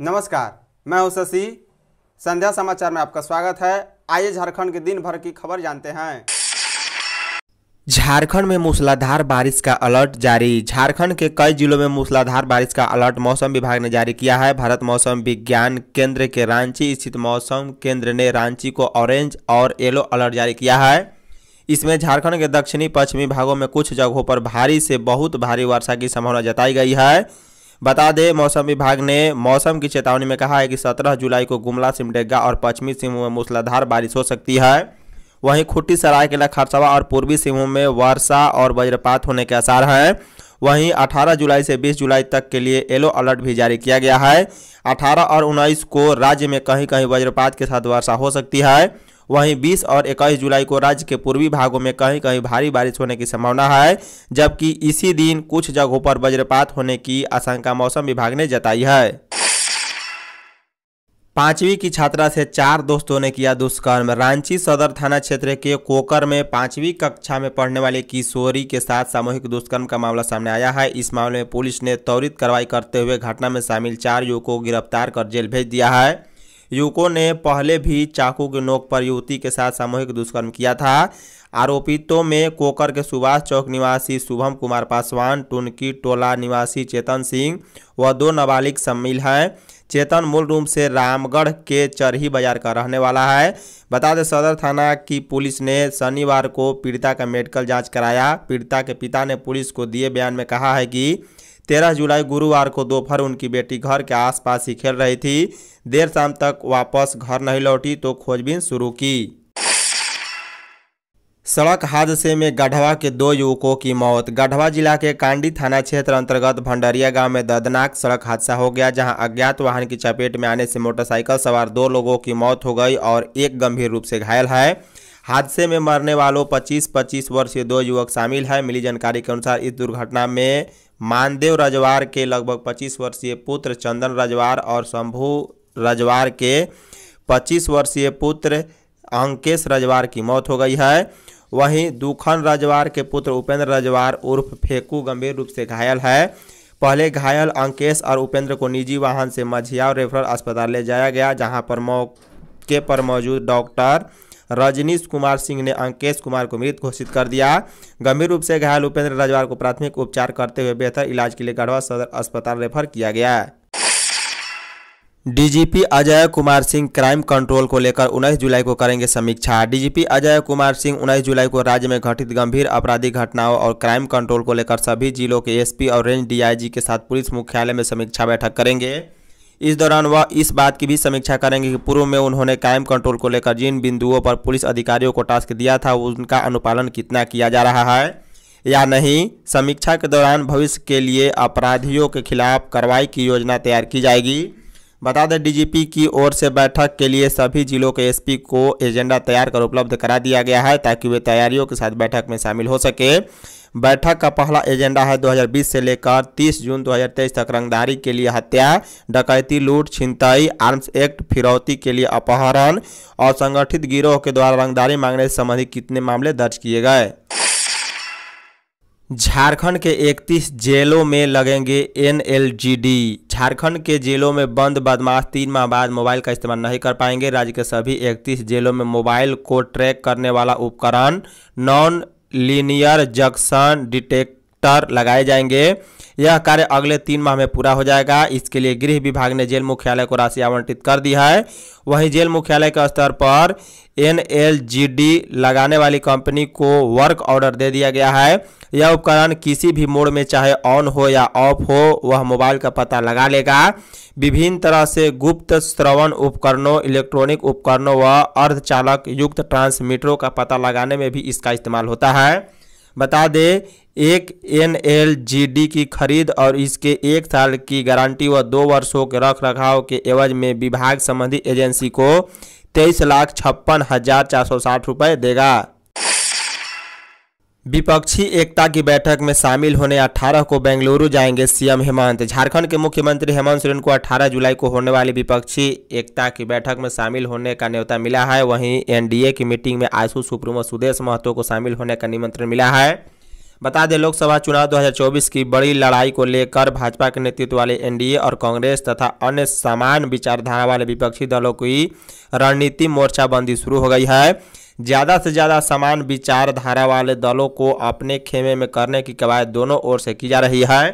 नमस्कार, मैं हूँ शशि। संध्या समाचार में आपका स्वागत है। आइए झारखंड के दिन भर की खबर जानते हैं। झारखंड में मूसलाधार बारिश का अलर्ट जारी। झारखंड के कई जिलों में मूसलाधार बारिश का अलर्ट मौसम विभाग ने जारी किया है। भारत मौसम विज्ञान केंद्र के रांची स्थित मौसम केंद्र ने रांची को ऑरेंज और येलो अलर्ट जारी किया है। इसमें झारखंड के दक्षिणी पश्चिमी भागों में कुछ जगहों पर भारी से बहुत भारी वर्षा की संभावना जताई गई है। बता दें, मौसम विभाग ने मौसम की चेतावनी में कहा है कि 17 जुलाई को गुमला, सिमडेगा और पश्चिमी सिंहभूम में मूसलाधार बारिश हो सकती है। वहीं खुट्टी सरायकेला खरसवा और पूर्वी सिंहभूम में वर्षा और वज्रपात होने के आसार हैं। वहीं 18 जुलाई से 20 जुलाई तक के लिए येलो अलर्ट भी जारी किया गया है। 18 और 19 को राज्य में कहीं कहीं वज्रपात के साथ वर्षा हो सकती है। वहीं 20 और 21 जुलाई को राज्य के पूर्वी भागों में कहीं कहीं भारी बारिश होने की संभावना है, जबकि इसी दिन कुछ जगहों पर वज्रपात होने की आशंका मौसम विभाग ने जताई है। पांचवी की छात्रा से चार दोस्तों ने किया दुष्कर्म। रांची सदर थाना क्षेत्र के कोकर में पांचवी कक्षा में पढ़ने वाली किशोरी के साथ सामूहिक दुष्कर्म का मामला सामने आया है। इस मामले में पुलिस ने त्वरित कार्रवाई करते हुए घटना में शामिल चार युवकों को गिरफ़्तार कर जेल भेज दिया है। युवकों ने पहले भी चाकू के नोक पर युवती के साथ सामूहिक दुष्कर्म किया था। आरोपितों में कोकर के सुभाष चौक निवासी शुभम कुमार पासवान, टुनकी टोला निवासी चेतन सिंह व दो नाबालिग शामिल हैं। चेतन मूल रूप से रामगढ़ के चरही बाज़ार का रहने वाला है। बता दें, सदर थाना की पुलिस ने शनिवार को पीड़िता का मेडिकल जाँच कराया। पीड़िता के पिता ने पुलिस को दिए बयान में कहा है कि तेरह जुलाई गुरुवार को दोपहर उनकी बेटी घर के आसपास ही खेल रही थी। देर शाम तक वापस घर नहीं लौटी तो खोजबीन शुरू की। सड़क हादसे में गढ़वा के दो युवकों की मौत। गढ़वा जिला के कांडी थाना क्षेत्र अंतर्गत भंडरिया गाँव में दर्दनाक सड़क हादसा हो गया, जहाँ अज्ञात वाहन की चपेट में आने से मोटरसाइकिल सवार दो लोगों की मौत हो गई और एक गंभीर रूप से घायल है। हादसे में मरने वालों 25-25 वर्षीय दो युवक शामिल है। मिली जानकारी के अनुसार इस दुर्घटना में मानदेव रजवार के लगभग 25 वर्षीय पुत्र चंदन रजवार और शंभू रजवार के 25 वर्षीय पुत्र अंकेश रजवार की मौत हो गई है। वहीं दुखन रजवार के पुत्र उपेंद्र रजवार उर्फ़ फेकू गंभीर रूप से घायल है। पहले घायल अंकेश और उपेंद्र को निजी वाहन से मझिया रेफरल अस्पताल ले जाया गया, जहाँ पर मौके पर मौजूद डॉक्टर रजनीश कुमार सिंह ने अंकेश कुमार को मृत घोषित कर दिया। गंभीर रूप से घायल उपेंद्र रजवार को प्राथमिक उपचार करते हुए बेहतर इलाज के लिए गढ़वा सदर अस्पताल रेफर किया गया। DGP Ajay Kumar Singh crime control को लेकर 19 जुलाई को करेंगे समीक्षा। डीजीपी अजय कुमार सिंह 19 जुलाई को राज्य में घटित गंभीर आपराधिक घटनाओं और क्राइम कंट्रोल को लेकर सभी जिलों के एसपी और रेंज डीआईजी के साथ पुलिस मुख्यालय में समीक्षा बैठक करेंगे। इस दौरान वह इस बात की भी समीक्षा करेंगे कि पूर्व में उन्होंने क्राइम कंट्रोल को लेकर जिन बिंदुओं पर पुलिस अधिकारियों को टास्क दिया था, उनका अनुपालन कितना किया जा रहा है या नहीं, समीक्षा के दौरान भविष्य के लिए अपराधियों के खिलाफ कार्रवाई की योजना तैयार की जाएगी। बता दें डीजीपी की ओर से बैठक के लिए सभी जिलों के एसपी को एजेंडा तैयार कर उपलब्ध करा दिया गया है ताकि वे तैयारियों के साथ बैठक में शामिल हो सके। बैठक का पहला एजेंडा है 2020 से लेकर 30 जून 2023 तक रंगदारी के लिए हत्या, डकैती, लूट, छिनतई, आर्म्स एक्ट, फिरौती के लिए अपहरण और संगठित गिरोह के द्वारा रंगदारी मांगने से संबंधित कितने मामले दर्ज किए गए? झारखंड के 31 जेलों में लगेंगे एनएलजीडी झारखंड के जेलों में बंद, बदमाश, तीन माह बाद मोबाइल का इस्तेमाल नहीं कर पाएँगे। राज्य के सभी 31 जेलों में मोबाइल को ट्रैक करने वाला उपकरण नॉन लीनियर जंक्शन डिटेक्टर लगाए जाएँगे। यह कार्य अगले तीन माह में पूरा हो जाएगा। इसके लिए गृह विभाग ने जेल मुख्यालय को राशि आवंटित कर दी है। वहीं जेल मुख्यालय के स्तर पर एनएलजीडी लगाने वाली कंपनी को वर्क ऑर्डर दे दिया गया है। यह उपकरण किसी भी मोड में चाहे ऑन हो या ऑफ़ हो, वह मोबाइल का पता लगा लेगा। विभिन्न तरह से गुप्त श्रवण उपकरणों, इलेक्ट्रॉनिक उपकरणों व अर्धचालक युक्त ट्रांसमीटरों का पता लगाने में भी इसका इस्तेमाल होता है। बता दें, एक एन एल जी डी की खरीद और इसके एक साल की गारंटी व दो वर्षों के रख रखाव के एवज में विभाग संबंधी एजेंसी को तेईस लाख छप्पन हज़ार चार सौ साठ रुपये देगा। विपक्षी एकता की बैठक में शामिल होने 18 को बेंगलुरु जाएँगे सीएम हेमंत। झारखंड के मुख्यमंत्री हेमंत सोरेन को 18 जुलाई को होने वाली विपक्षी एकता की बैठक में शामिल होने का न्योता मिला है। वहीं एनडीए की मीटिंग में आयसू सुप्रीमो सुदेश महतो को शामिल होने का निमंत्रण मिला है। बता दें, लोकसभा चुनाव 2024 की बड़ी लड़ाई को लेकर भाजपा के नेतृत्व वाले एनडीए और कांग्रेस तथा अन्य समान विचारधारा वाले विपक्षी दलों की रणनीति मोर्चाबंदी शुरू हो गई है। ज़्यादा से ज़्यादा समान विचारधारा वाले दलों को अपने खेमे में करने की कवायद दोनों ओर से की जा रही है।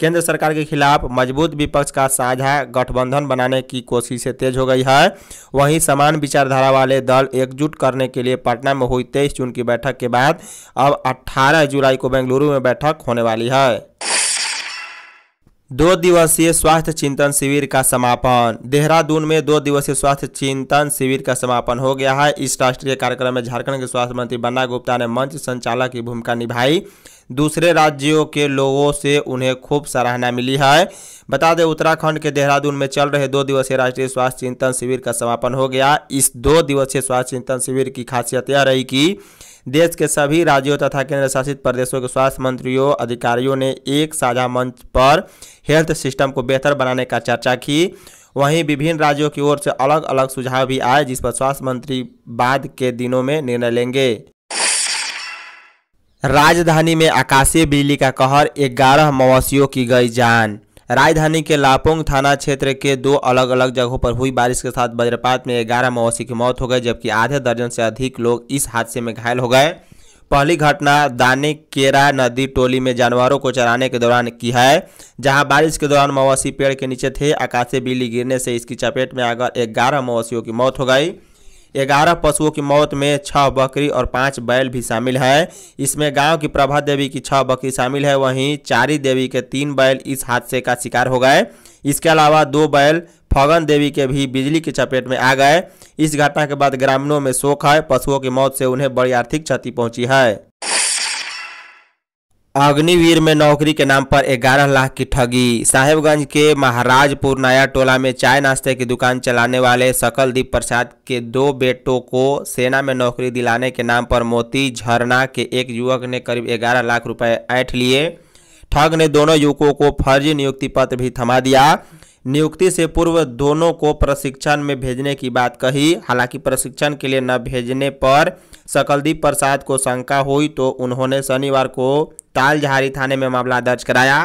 केंद्र सरकार के खिलाफ मज़बूत विपक्ष का साझा गठबंधन बनाने की कोशिशें तेज हो गई है। वहीं समान विचारधारा वाले दल एकजुट करने के लिए पटना में हुई तेईस जून की बैठक के बाद अब 18 जुलाई को बेंगलुरु में बैठक होने वाली है। दो दिवसीय स्वास्थ्य चिंतन शिविर का समापन। देहरादून में दो दिवसीय स्वास्थ्य चिंतन शिविर का समापन हो गया है। इस राष्ट्रीय कार्यक्रम में झारखंड के स्वास्थ्य मंत्री बन्ना गुप्ता ने मंच संचालक की भूमिका निभाई। दूसरे राज्यों के लोगों से उन्हें खूब सराहना मिली है। बता दें, उत्तराखंड के देहरादून में चल रहे दो दिवसीय राष्ट्रीय स्वास्थ्य चिंतन शिविर का समापन हो गया। इस दो दिवसीय स्वास्थ्य चिंतन शिविर की खासियत यह रही कि देश के सभी राज्यों तथा केंद्र शासित प्रदेशों के स्वास्थ्य मंत्रियों, अधिकारियों ने एक साझा मंच पर हेल्थ सिस्टम को बेहतर बनाने का चर्चा की। वहीं विभिन्न राज्यों की ओर से अलग अलग सुझाव भी आए, जिस पर स्वास्थ्य मंत्री बाद के दिनों में निर्णय लेंगे। राजधानी में आकाशीय बिजली का कहर 11 मवेशियों की गई जान। राजधानी के लापोंग थाना क्षेत्र के दो अलग अलग जगहों पर हुई बारिश के साथ वज्रपात में 11 मवेशी की मौत हो गई, जबकि आधे दर्जन से अधिक लोग इस हादसे में घायल हो गए। पहली घटना दाने केरा नदी टोली में जानवरों को चराने के दौरान की है, जहाँ बारिश के दौरान मवेशी पेड़ के नीचे थे। आकाशीय बिजली गिरने से इसकी चपेट में आकर ग्यारह मवेशियों की मौत हो गई। ग्यारह पशुओं की मौत में छह बकरी और पाँच बैल भी शामिल है। इसमें गाँव की प्रभा देवी की छह बकरी शामिल है, वहीं चारी देवी के तीन बैल इस हादसे का शिकार हो गए। इसके अलावा दो बैल फगन देवी के भी बिजली की चपेट में आ गए। इस घटना के बाद ग्रामीणों में शोक है, पशुओं की मौत से उन्हें बड़ी आर्थिक क्षति पहुँची है। अग्निवीर में नौकरी के नाम पर 11 लाख की ठगी। साहेबगंज के महाराजपुर नया टोला में चाय नाश्ते की दुकान चलाने वाले सकलदीप प्रसाद के दो बेटों को सेना में नौकरी दिलाने के नाम पर मोती झरना के एक युवक ने करीब 11 लाख रुपए ऐठ लिए। ठग ने दोनों युवकों को फर्जी नियुक्ति पत्र भी थमा दिया। नियुक्ति से पूर्व दोनों को प्रशिक्षण में भेजने की बात कही। हालाँकि प्रशिक्षण के लिए न भेजने पर सकलदीप प्रसाद को शंका हुई तो उन्होंने शनिवार को तालझारी थाने में मामला दर्ज कराया।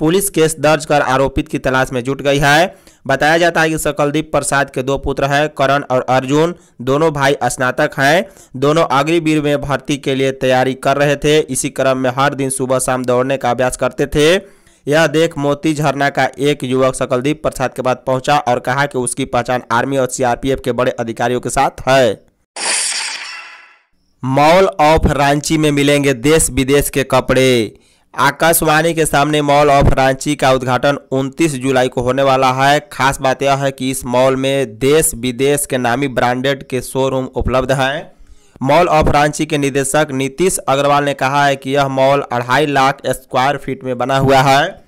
पुलिस केस दर्ज कर आरोपित की तलाश में जुट गई है। बताया जाता है कि सकलदीप प्रसाद के दो पुत्र हैं, करण और अर्जुन। दोनों भाई स्नातक हैं। दोनों अग्निवीर में भर्ती के लिए तैयारी कर रहे थे। इसी क्रम में हर दिन सुबह शाम दौड़ने का अभ्यास करते थे। यह देख मोती झरना का एक युवक सकलदीप प्रसाद के पास पहुँचा और कहा कि उसकी पहचान आर्मी और सीआरपीएफ के बड़े अधिकारियों के साथ है। मॉल ऑफ़ रांची में मिलेंगे देश विदेश के कपड़े। आकाशवाणी के सामने मॉल ऑफ़ रांची का उद्घाटन 29 जुलाई को होने वाला है। खास बात यह है कि इस मॉल में देश विदेश के नामी ब्रांडेड के शोरूम उपलब्ध हैं। मॉल ऑफ़ रांची के निदेशक नीतीश अग्रवाल ने कहा है कि यह मॉल अढ़ाई लाख स्क्वायर फीट में बना हुआ है।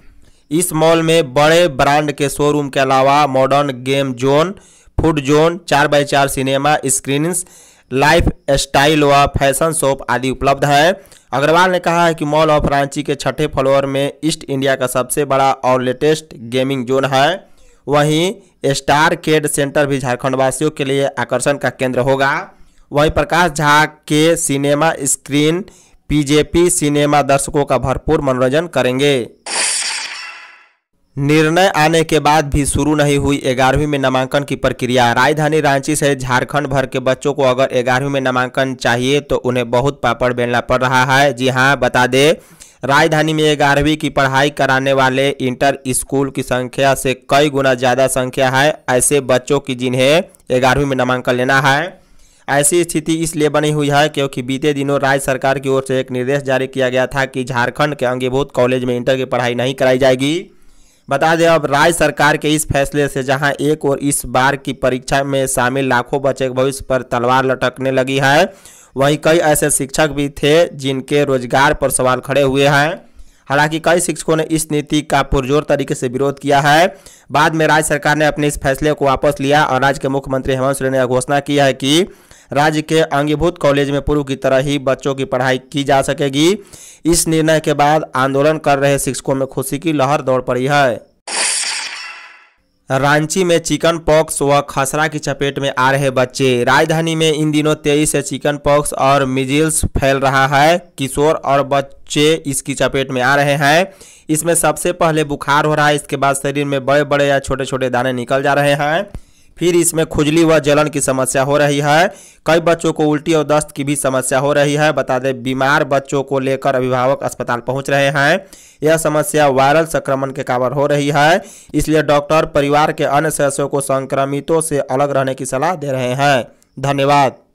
इस मॉल में बड़े ब्रांड के शोरूम के अलावा modern game zone, food zone, चार बाई चार सिनेमा स्क्रीन्स लाइफ स्टाइल व फ़ैशन शॉप आदि उपलब्ध है। अग्रवाल ने कहा है कि मॉल ऑफ़ रांची के छठे फ्लोर में ईस्ट इंडिया का सबसे बड़ा और लेटेस्ट गेमिंग जोन है। वहीं स्टार केड सेंटर भी झारखंड वासियों के लिए आकर्षण का केंद्र होगा। वहीं प्रकाश झा के सिनेमा स्क्रीन पीजेपी सिनेमा दर्शकों का भरपूर मनोरंजन करेंगे। निर्णय आने के बाद भी शुरू नहीं हुई ग्यारहवीं में नामांकन की प्रक्रिया। राजधानी रांची से झारखंड भर के बच्चों को अगर ग्यारहवीं में नामांकन चाहिए तो उन्हें बहुत पापड़ बेलना पड़ रहा है। जी हाँ बता दें, राजधानी में ग्यारहवीं की पढ़ाई कराने वाले इंटर स्कूल की संख्या से कई गुना ज़्यादा संख्या है। ऐसे बच्चों की जिन्हें ग्यारहवीं में नामांकन लेना है। ऐसी स्थिति इसलिए बनी हुई है क्योंकि बीते दिनों राज्य सरकार की ओर से एक निर्देश जारी किया गया था कि झारखंड के अंगीभूत कॉलेज में इंटर की पढ़ाई नहीं कराई जाएगी। बता दें, अब राज्य सरकार के इस फैसले से जहाँ एक और इस बार की परीक्षा में शामिल लाखों बच्चे के भविष्य पर तलवार लटकने लगी है, वहीं कई ऐसे शिक्षक भी थे जिनके रोज़गार पर सवाल खड़े हुए हैं। हालाँकि कई शिक्षकों ने इस नीति का पुरजोर तरीके से विरोध किया है। बाद में राज्य सरकार ने अपने इस फैसले को वापस लिया और राज्य के मुख्यमंत्री हेमंत सोरेन ने घोषणा की है कि राज्य के अंगीभूत कॉलेज में पूर्व की तरह ही बच्चों की पढ़ाई की जा सकेगी। इस निर्णय के बाद आंदोलन कर रहे शिक्षकों में खुशी की लहर दौड़ पड़ी है। रांची में चिकन पॉक्स व खसरा की चपेट में आ रहे बच्चे। राजधानी में इन दिनों तेज़ी से चिकन पॉक्स और मिजिल्स फैल रहा है। किशोर और बच्चे इसकी चपेट में आ रहे हैं। इसमें सबसे पहले बुखार हो रहा है, इसके बाद शरीर में बड़े बड़े या छोटे छोटे दाने निकल जा रहे हैं। फिर इसमें खुजली व जलन की समस्या हो रही है। कई बच्चों को उल्टी और दस्त की भी समस्या हो रही है। बता दें, बीमार बच्चों को लेकर अभिभावक अस्पताल पहुँच रहे हैं। यह समस्या वायरल संक्रमण के कारण हो रही है। इसलिए डॉक्टर, परिवार के अन्य सदस्यों को संक्रमितों से अलग रहने की सलाह दे रहे हैं। धन्यवाद।